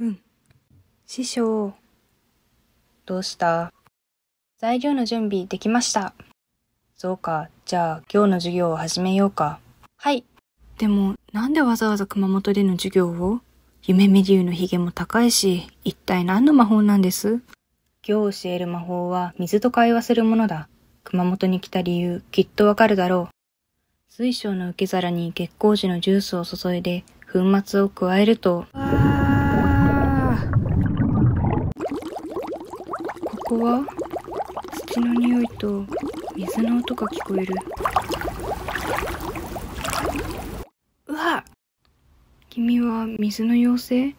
うん。師匠。どうした？材料の準備できました。そうか。じゃあ今日の授業を始めようか。はい。でも、なんでわざわざ熊本での授業を？夢見竜のヒゲも高いし、一体何の魔法なんです？今日教える魔法は水と会話するものだ。熊本に来た理由、きっとわかるだろう。水晶の受け皿に月光樹のジュースを注いで、粉末を加えると、ここは土の匂いと水の音が聞こえる。うわ君は水の妖精？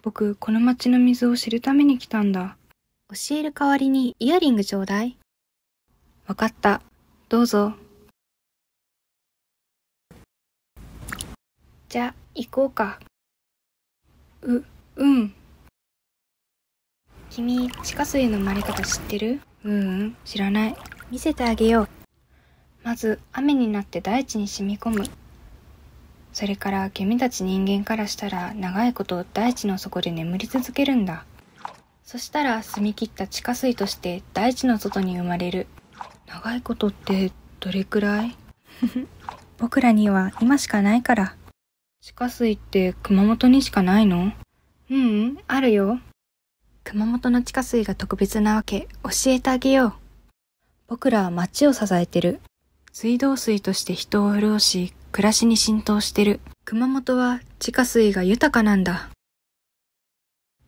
僕、この町の水を知るために来たんだ。教える代わりにイヤリングちょうだい。わかった。どうぞ。じゃ、行こうか。う、うん。君、地下水の生まれ方知ってる？ううん、知らない。見せてあげよう。まず、雨になって大地に染み込む。それから、君たち人間からしたら、長いこと大地の底で眠り続けるんだ。そしたら、澄み切った地下水として大地の外に生まれる。長いことって、どれくらい？僕らには今しかないから。地下水って熊本にしかないの？ううん、あるよ。熊本の地下水が特別なわけ教えてあげよう。僕らは町を支えてる。水道水として人を潤し、暮らしに浸透してる。熊本は地下水が豊かなんだ。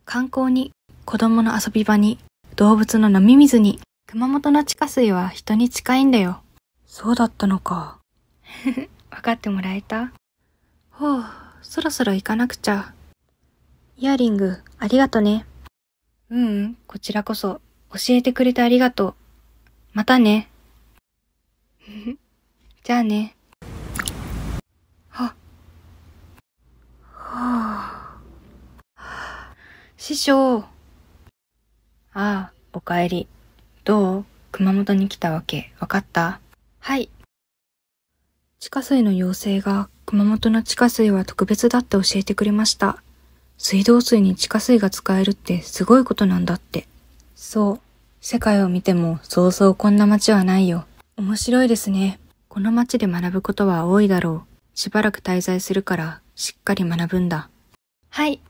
観光に、子供の遊び場に、動物の飲み水に、熊本の地下水は人に近いんだよ。そうだったのか。わかってもらえた？ほう、そろそろ行かなくちゃ。イヤリング、ありがとね。ううん、こちらこそ、教えてくれてありがとう。またね。じゃあね。は、はあ、師匠。ああ、おかえり。どう？熊本に来たわけ、わかった？はい。地下水の妖精が熊本の地下水は特別だって教えてくれました。水道水に地下水が使えるってすごいことなんだって。そう。世界を見てもそうそうこんな街はないよ。面白いですね。この街で学ぶことは多いだろう。しばらく滞在するからしっかり学ぶんだ。はい。